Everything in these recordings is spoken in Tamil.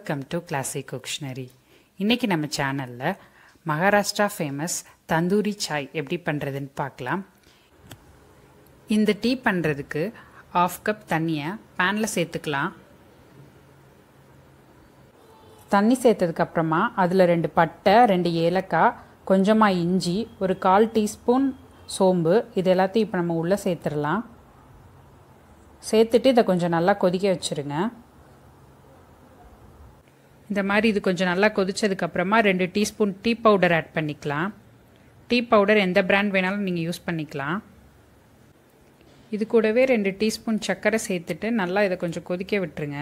வெல்கம் டு கிளாசிக் குக்ஷனரி இன்னைக்கு நம்ம சேனலில் மகாராஷ்டிரா ஃபேமஸ் தந்தூரி சாய் எப்படி பண்ணுறதுன்னு பார்க்கலாம். இந்த டீ பண்ணுறதுக்கு ஆஃப் கப் தண்ணியை பேனில் சேர்த்துக்கலாம். தண்ணி சேர்த்ததுக்கப்புறமா அதில் ரெண்டு பட்டை ரெண்டு ஏலக்காய் கொஞ்சமாக இஞ்சி ஒரு கால் டீஸ்பூன் சோம்பு இது எல்லாத்தையும் இப்போ நம்ம உள்ளே சேர்த்துடலாம். சேர்த்துட்டு இதை கொஞ்சம் நல்லா கொதிக்க வச்சுருங்க. இந்த மாதிரி இது கொஞ்சம் நல்லா கொதிச்சதுக்கப்புறமா ரெண்டு டீஸ்பூன் டீ பவுடர் ஆட் பண்ணிக்கலாம். டீ பவுடர் எந்த பிராண்ட் வேணாலும் நீங்கள் யூஸ் பண்ணிக்கலாம். இது கூடவே ரெண்டு டீஸ்பூன் சர்க்கரை சேர்த்துட்டு நல்லா இதை கொஞ்சம் கொதிக்க விட்டுருங்க.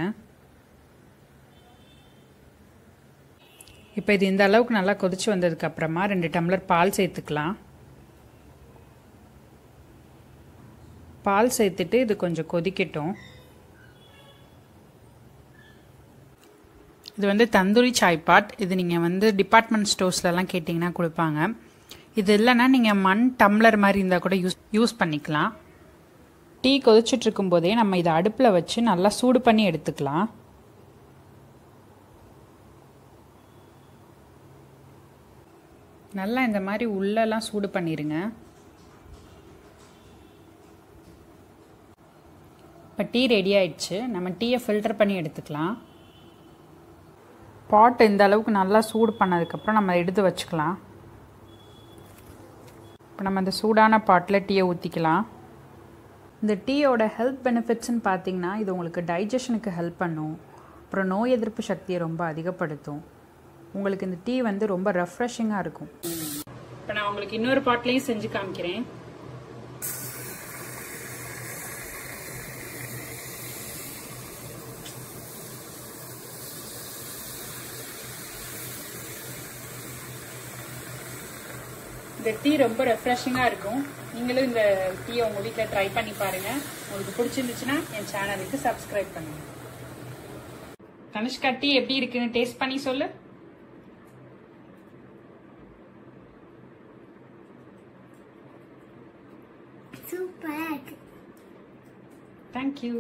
இப்போ இது இந்த அளவுக்கு நல்லா கொதிச்சு வந்ததுக்கப்புறமா ரெண்டு டம்ளர் பால் சேர்த்துக்கலாம். பால் சேர்த்துட்டு இது கொஞ்சம் கொதிக்கட்டும். இது வந்து தந்தூரி சாய் பாட் இது நீங்கள் வந்து டிபார்ட்மெண்ட் ஸ்டோர்ஸ்லலாம் கேட்டிங்கன்னா கொடுப்பாங்க. இது இல்லைன்னா நீங்கள் மண் டம்ளர் மாதிரி இருந்தால் கூட யூஸ் யூஸ் பண்ணிக்கலாம். டீ கொதிச்சுட்டு இருக்கும்போதே நம்ம இதை அடுப்பில் வச்சு நல்லா சூடு பண்ணி எடுத்துக்கலாம். நல்லா இந்த மாதிரி உள்ளெல்லாம் சூடு பண்ணிடுங்க இப்போ டீ ரெடி ஆயிடுச்சு. நம்ம டீயை ஃபில்டர் பண்ணி எடுத்துக்கலாம். பாட்டை இந்த அளவுக்கு நல்லா சூடு பண்ணதுக்கப்புறம் நம்ம எடுத்து வச்சுக்கலாம். இப்போ நம்ம இந்த சூடான பாட்டில் டீயை ஊற்றிக்கலாம் இந்த டீயோட ஹெல்த் பெனிஃபிட்ஸ்னு பார்த்தீங்கன்னா இது உங்களுக்கு டைஜஷனுக்கு ஹெல்ப் பண்ணும். அப்புறம் நோய் எதிர்ப்பு சக்தியை ரொம்ப அதிகப்படுத்தும். உங்களுக்கு இந்த டீ வந்து ரொம்ப ரெஃப்ரெஷிங்காக இருக்கும். இப்போ நான் உங்களுக்கு இன்னொரு பாட்லேயும் செஞ்சு காமிக்கிறேன். இந்த டீ ரொம்ப ரெஃப்ரெஷிங்காக இருக்கும். நீங்களும் இந்த டீயை உங்கள் வீட்டில் ட்ரை பண்ணி பாருங்கள் உங்களுக்கு பிடிச்சிருந்துச்சுன்னா என் சேனலுக்கு சப்ஸ்கிரைப் பண்ணுங்க. தனுஷ்கா டீ எப்படி இருக்குன்னு டேஸ்ட் பண்ணி சொல்லு. சூப்பரா இருக்கு. தேங்க்யூ